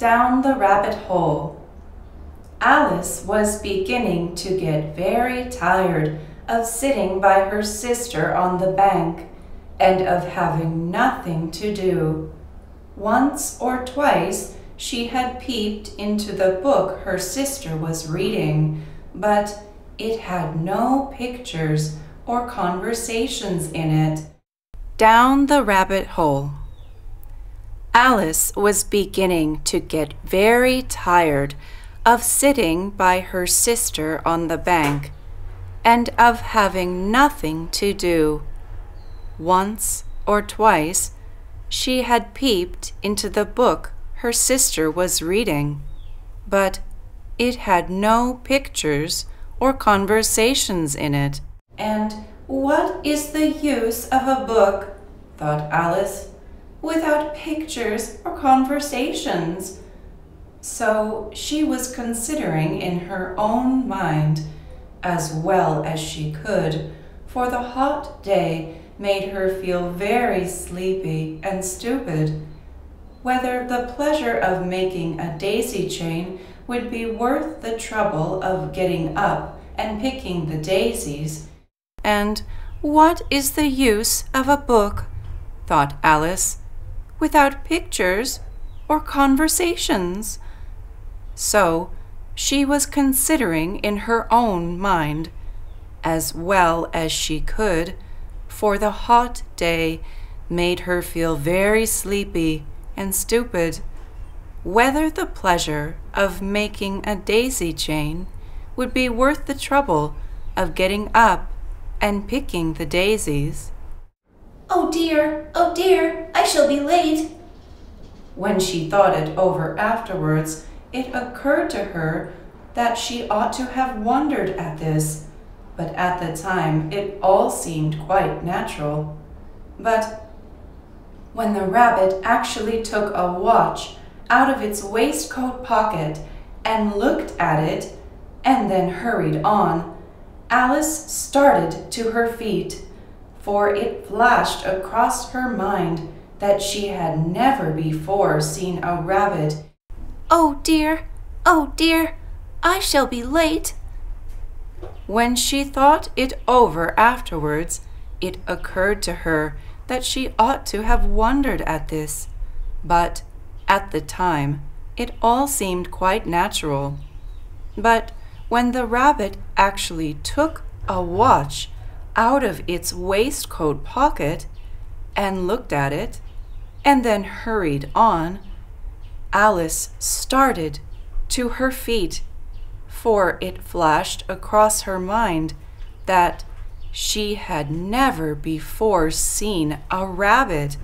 down the rabbit hole. Alice was beginning to get very tired of sitting by her sister on the bank and of having nothing to do. Once or twice she had peeped into the book her sister was reading, but it had no pictures or conversations in it. Down the rabbit hole. Alice was beginning to get very tired of sitting by her sister on the bank and of having nothing to do. Once or twice she had peeped into the book her sister was reading, but it had no pictures or conversations in it. And what is the use of a book, thought Alice, without pictures or conversations? So she was considering in her own mind, as well as she could, for the hot day made her feel very sleepy and stupid, whether the pleasure of making a daisy chain would be worth the trouble of getting up and picking the daisies. And what is the use of a book, thought Alice, without pictures or conversations? So she was considering in her own mind, as well as she could, for the hot day made her feel very sleepy and stupid, whether the pleasure of making a daisy chain would be worth the trouble of getting up and picking the daisies. Oh dear, oh dear, I shall be late. When she thought it over afterwards, it occurred to her that she ought to have wondered at this, but at the time it all seemed quite natural. But when the rabbit actually took a watch out of its waistcoat pocket and looked at it, and then hurried on, Alice started to her feet, for it flashed across her mind that she had never before seen a rabbit. Oh dear, oh dear, I shall be late. When she thought it over afterwards, it occurred to her that she ought to have wondered at this, but at the time it all seemed quite natural. But when the rabbit actually took a watch out of its waistcoat pocket and looked at it and then hurried on, Alice started to her feet, for it flashed across her mind that she had never before seen a rabbit